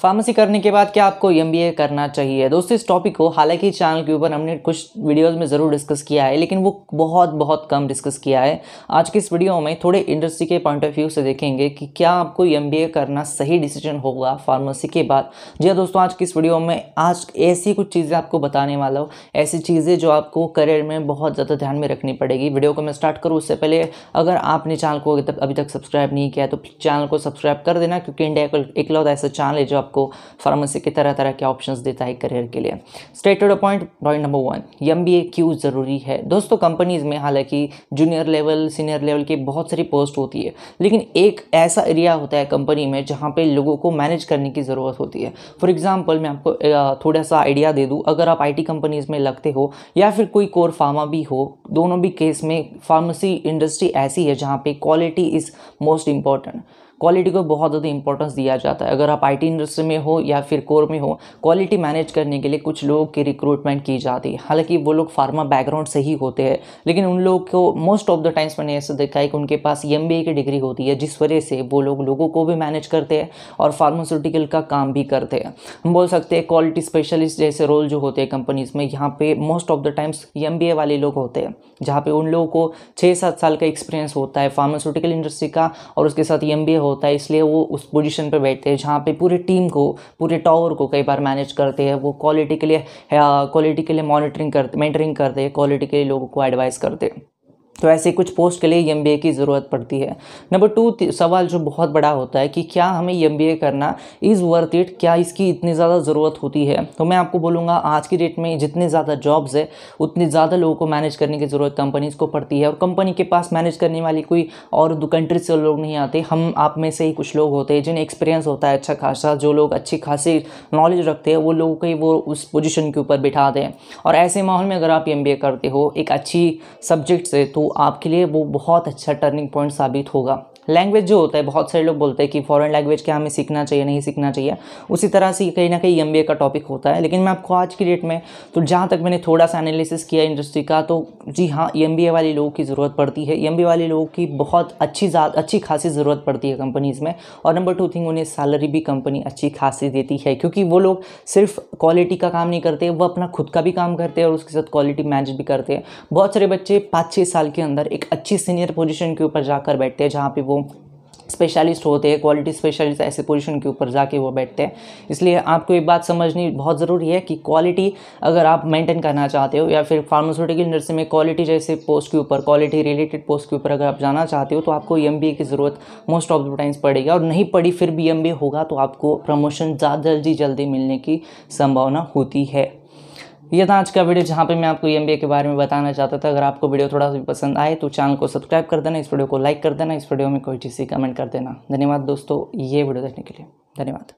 Pharmacy करने के बाद क्या आपको एमबीए करना चाहिए? दोस्तों, इस टॉपिक को हालाँकि चैनल के ऊपर हमने कुछ वीडियोस में ज़रूर डिस्कस किया है, लेकिन वो बहुत बहुत कम डिस्कस किया है। आज के इस वीडियो में थोड़े इंडस्ट्री के पॉइंट ऑफ़ व्यू से देखेंगे कि क्या आपको एमबीए करना सही डिसीज़न होगा फार्मेसी के बाद। जी हाँ दोस्तों, आज की इस वीडियो में आज ऐसी कुछ चीज़ें आपको बताने वाला हूँ। ऐसी चीज़ें जो आपको करियर में बहुत ज़्यादा ध्यान में रखनी पड़ेगी। वीडियो को मैं स्टार्ट करूँ, उससे पहले अगर आपने चैनल को अभी तक सब्सक्राइब नहीं किया तो चैनल को सब्सक्राइब कर देना, क्योंकि इंडिया का इकलौता ऐसा चैनल है जो आपको फार्मेसी के तरह तरह के ऑप्शन देता है करियर के लिए। State point point number one M क्यों ज़रूरी है? दोस्तों कंपनीज़ में हालाँकि जूनियर लेवल सीनियर लेवल की बहुत सारी पोस्ट होती है, लेकिन एक ऐसा एरिया होता है कंपनी में जहाँ पे लोगों को मैनेज करने की ज़रूरत होती है। फॉर एग्ज़ाम्पल मैं आपको थोड़ा सा आइडिया दे दूँ। अगर आप आईटी कंपनीज़ में लगते हो या फिर कोई कोर फार्मा भी हो, दोनों भी केस में फार्मेसी इंडस्ट्री ऐसी है जहाँ पे quality is most important quality को बहुत ज़्यादा इंपॉर्टेंस दिया जाता है। अगर आप आईटी इंडस्ट्री में हो या फिर कोर में हो क्वालिटी मैनेज करने के लिए कुछ लोगों की रिक्रूटमेंट की जाती है। हालाँकि वो लोग फार्मा बैकग्राउंड से ही होते हैं, लेकिन उन लोग को मोस्ट ऑफ़ द टाइम्स मैंने ऐसा देखा है कि उनके पास एमबीए की डिग्री होती है, जिस वजह से वो लोग लोगों को भी मैनेज करते हैं और फार्मास्यूटिकल का काम भी करते हैं। हम बोल सकते हैं क्वालिटी स्पेशलिस्ट जैसे रोल जो होते हैं कंपनीज़ में, यहाँ पे most of the times MBA वाले लोग होते हैं, जहाँ पे उन लोगों को छः सात साल का एक्सपीरियंस होता है फार्मास्यूटिकल इंडस्ट्री का और उसके साथ एम होता है, इसलिए वो उस पोजीशन पर बैठते हैं जहाँ पे पूरे टीम को, पूरे टावर को कई बार मैनेज करते हैं। वो क्वालिटी के लिए क्वालिटी के लिए मॉनिटरिंग करते मेंटरिंग करते हैं क्वालिटी के लिए लोगों को एडवाइस करते हैं। तो ऐसे कुछ पोस्ट के लिए एमबीए की ज़रूरत पड़ती है। नंबर टू सवाल जो बहुत बड़ा होता है कि क्या हमें एमबीए करना इज़ वर्थ इट क्या इसकी इतनी ज़्यादा ज़रूरत होती है? तो मैं आपको बोलूँगा, आज की डेट में जितने ज़्यादा जॉब्स है, उतनी ज़्यादा लोगों को मैनेज करने की ज़रूरत कंपनीज़ को पड़ती है। और कंपनी के पास मैनेज करने वाली कोई और दो कंट्रीज़ से लोग नहीं आते। हम आप में से ही कुछ लोग होते हैं, जिन्हें एक्सपीरियंस होता है अच्छा खासा, जो लोग अच्छी खासी नॉलेज रखते हैं, वो लोगों को वो उस पोजिशन के ऊपर बिठा दें। और ऐसे माहौल में अगर आप एम करते हो, एक अच्छी सब्जेक्ट से तो आपके लिए वो बहुत अच्छा टर्निंग पॉइंट साबित होगा। लैंग्वेज जो होता है, बहुत सारे लोग बोलते हैं कि फॉरेन लैंग्वेज क्या हमें सीखना चाहिए, नहीं सीखना चाहिए। उसी तरह से कहीं ना कहीं एम का टॉपिक होता है। लेकिन मैं आपको आज की डेट में तो जहाँ तक मैंने थोड़ा सा एनालिसिस किया इंडस्ट्री का तो जी हाँ बी ए वाले लोगों की ज़रूरत पड़ती है। एमबीए वाले लोगों की बहुत अच्छी अच्छी खासी ज़रूरत पड़ती है कंपनीज़ में। और नंबर टू थिंग उन्हें सैलरी भी कंपनी अच्छी खासी देती है, क्योंकि वो लोग सिर्फ़ क्वालिटी का काम नहीं करते, वो अपना खुद का भी काम करते हैं और उसके साथ क्वालिटी मैनेज भी करते हैं। बहुत सारे बच्चे पाँच छः साल के अंदर एक अच्छी सीनियर पोजिशन के ऊपर जाकर बैठते हैं, जहाँ पर वो स्पेशलिस्ट होते हैं क्वालिटी स्पेशलिस्ट ऐसे पोजीशन के ऊपर जाके वो बैठते हैं। इसलिए आपको एक बात समझनी बहुत ज़रूरी है कि क्वालिटी अगर आप मेंटेन करना चाहते हो या फिर फार्मास्यूटिकल इंडस्ट्री में क्वालिटी जैसे पोस्ट के ऊपर क्वालिटी रिलेटेड पोस्ट के ऊपर अगर आप जाना चाहते हो तो आपको एमबीए की ज़रूरत मोस्ट ऑफ़ द टाइम्स पड़ेगी। और नहीं पड़ी फिर भी एम होगा तो आपको प्रमोशन ज़्यादा जल्दी जल्दी मिलने की संभावना होती है। ये था आज का वीडियो जहाँ पे मैं आपको एम के बारे में बताना चाहता था। अगर आपको वीडियो थोड़ा सा पसंद आए तो चैनल को सब्सक्राइब कर देना, इस वीडियो को लाइक कर देना, इस वीडियो में कोई चीज़ कमेंट कर देना। धन्यवाद दोस्तों, ये वीडियो देखने के लिए। धन्यवाद।